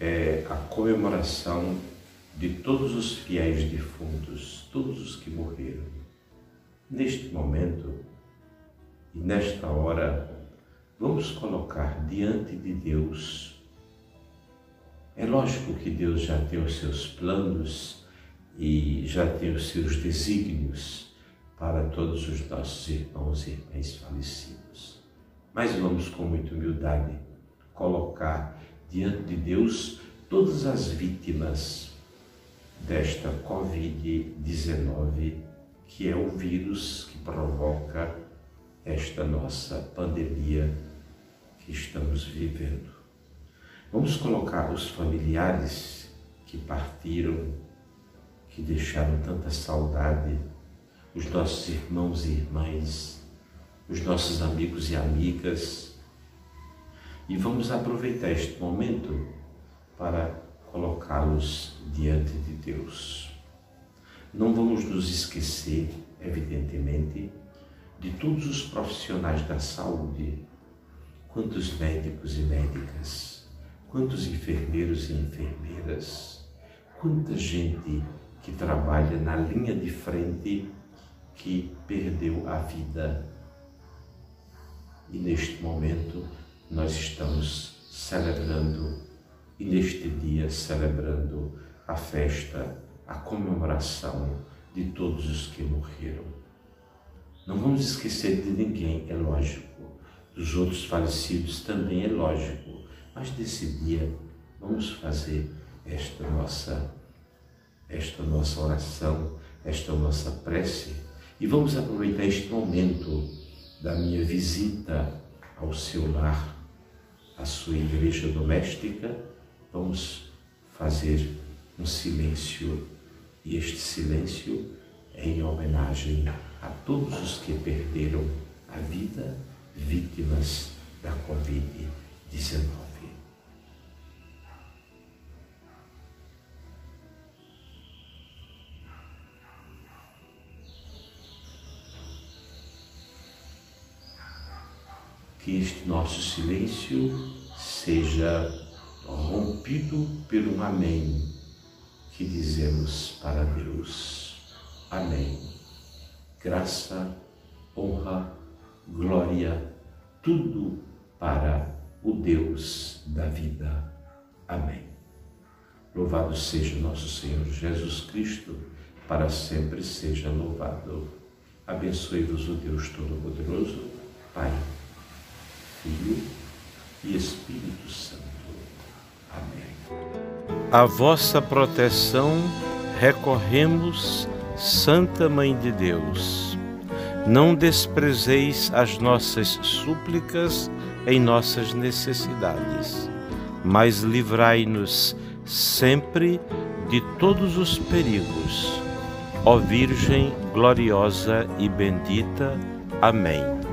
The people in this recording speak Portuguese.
é a comemoração de todos os fiéis defuntos, todos os que morreram. Neste momento e nesta hora, vamos colocar diante de Deus. É lógico que Deus já tem os seus planos e já tem os seus desígnios para todos os nossos irmãos e irmãs falecidos. Mas vamos com muita humildade colocar diante de Deus todas as vítimas desta Covid-19, que é o vírus que provoca esta nossa pandemia que estamos vivendo. Vamos colocar os familiares que partiram, que deixaram tanta saudade, os nossos irmãos e irmãs, os nossos amigos e amigas, e vamos aproveitar este momento para colocá-los diante de Deus. Não vamos nos esquecer, evidentemente, de todos os profissionais da saúde, quantos médicos e médicas, quantos enfermeiros e enfermeiras, quanta gente que trabalha na linha de frente que perdeu a vida. E neste momento nós estamos celebrando, e neste dia celebrando a festa, a comemoração de todos os que morreram. Não vamos esquecer de ninguém, é lógico. Dos outros falecidos também é lógico. Mas desse dia vamos fazer esta nossa esta nossa oração, esta nossa prece e vamos aproveitar este momento da minha visita ao seu lar a sua igreja doméstica, vamos fazer um silêncio e este silêncio é em homenagem a todos os que perderam a vida vítimas da Covid-19. Que este nosso silêncio seja rompido por um Amém que dizemos para Deus. Amém. Graça, honra, glória, tudo para o Deus da vida. Amém. Louvado seja nosso Senhor Jesus Cristo, para sempre seja louvado. Abençoe-vos o Deus Todo-Poderoso, Pai e Espírito Santo. Amém. A vossa proteção recorremos, Santa Mãe de Deus. Não desprezeis as nossas súplicas em nossas necessidades, mas livrai-nos sempre de todos os perigos. Ó Virgem gloriosa e bendita. Amém.